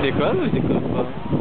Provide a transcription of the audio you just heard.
C'est quoi ou c'est quoi